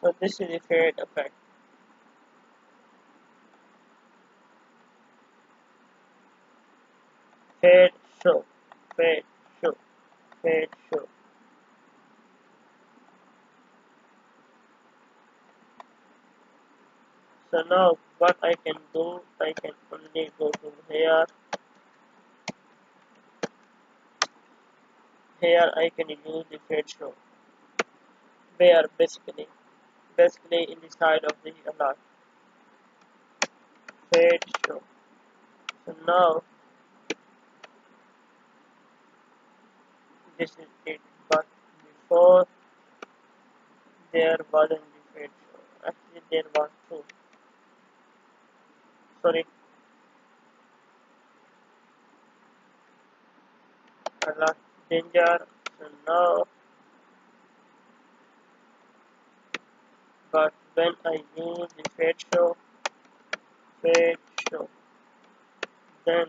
So this is the fade effect. Fade show, fade show, fade show. So now what I can do, I can only go to here. Here I can use the fade show. Where basically basically in the side of the alert. Fade show. So now this is it. But before there wasn't the fade show. Actually there was two. Sorry. Alert danger. So now but when I use the fade show, fade show, then